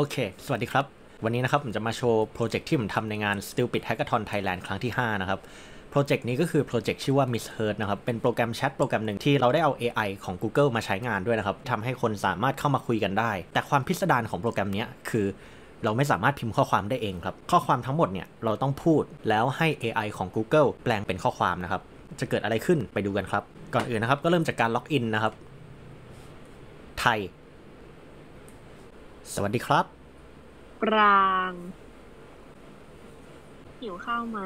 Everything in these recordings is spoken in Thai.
โอเค สวัสดีครับ วันนี้นะครับผมจะมาโชว์โปรเจกต์ที่ผมทำในงาน Stupid Hackathon Thailand ครั้งที่ 5 นะครับ โปรเจกต์นี้ก็คือโปรเจกต์ชื่อว่า misheard นะครับ เป็นโปรแกรมแชทโปรแกรมหนึ่งที่เราได้เอา AI ของ Google มาใช้งานด้วยนะครับ ทำให้คนสามารถเข้ามาคุยกันได้ แต่ความพิสดารของโปรแกรมนี้คือ เราไม่สามารถพิมพ์ข้อความได้เองครับ ข้อความทั้งหมดเนี่ยเราต้องพูดแล้วให้ AI ของ Google แปลงเป็นข้อความนะครับ จะเกิดอะไรขึ้นไปดูกันครับ ก่อนอื่นนะครับก็เริ่มจากการล็อกอินนะครับไทย สวัสดีครับ ปราง หิวข้าวไหม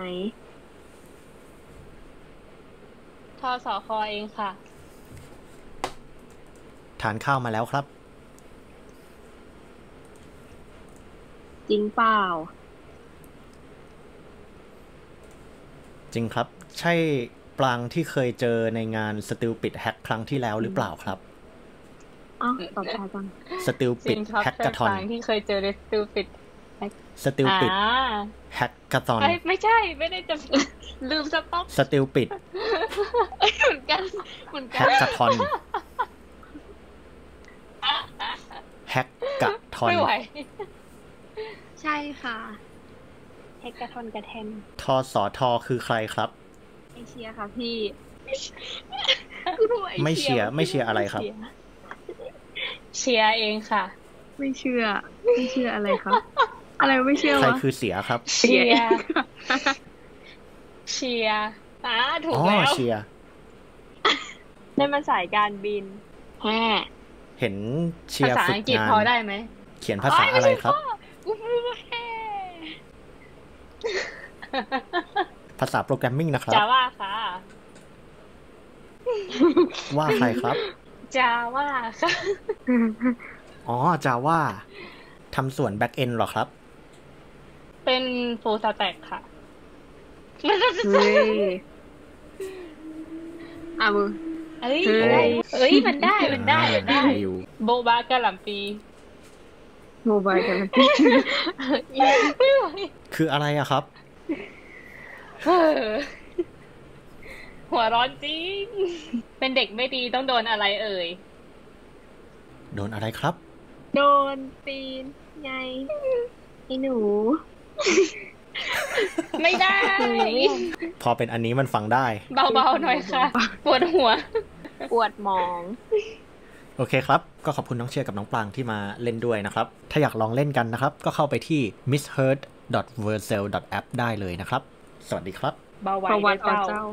ทสคเองค่ะ ทานข้าวมาแล้วครับ จริงเปล่า จริงครับ ใช่ปลางที่เคยเจอในงาน Stupid Hack ครั้งที่แล้วหรือเปล่าครับ อ้าวตอบช้าจังจริ Stupid งครับ Hackathon ใช่ฟังที่เคยเจอในสตูปิด Stupid อ่า Hackathon เอ้ยไม่ใช่ ไม่ได้จะลืมสต็อก Stupid เอ้ยเหมือนกันเหมือนกัน Hackathon Hackathon ไม่ไหวใช่ค่ะเฮกกระทอนกระเทนทสทคือใครครับไอเชียค่ะพี่ ไม่เชียร์ไม่เชียร์อะไรครับ เชียร์เองค่ะ ไม่เชื่อ ไม่เชื่ออะไรครับ อะไรไม่เชื่อใครวะคือเสียครับ เชียร์เชียร์อ่าถูกอ๋อแล้วเชียร์ได้มาสายการบินแฮ่เห็นเชียภาร์ษาฝึอักงกฤษงานพอได้ไหมเขียนภาษาอะไรครับ กูพูดว่าแค่ภาษาโปรแกรมมิ่งนะครับจาว่าค่ะ ว่าใครครับ จาว่าค่ะ อ๋อจาว่าทำส่วน back end เหรอครับ เป็นฟูลสแต็กค่ะเฮ้ยอะมึงเอ้ยเฮ้ยได้เอ้ยมันได้มันได้มันได้อยู่โบบากะหล่ำปีโมบายกันไม่ไหวคืออะไรอะครับเออ หัวร้อนจริง เป็นเด็กไม่ดีต้องโดนอะไรเอ่ย โดนอะไรครับ โดนตีนไงไอ้หนู ไม่ได้ พอเป็นอันนี้มันฟังได้ เบาๆหน่อยค่ะ ปวดหัว ปวดหมอง โอเคครับ ก็ขอบคุณน้องเชียร์กับน้องปลางที่มาเล่นด้วยนะครับ ถ้าอยากลองเล่นกันนะครับ ก็เข้าไปที่ misheard v e r s e l app ได้เลยนะครับ สวัสดีครับ เบาไหวประวัติเจ้าเจ้า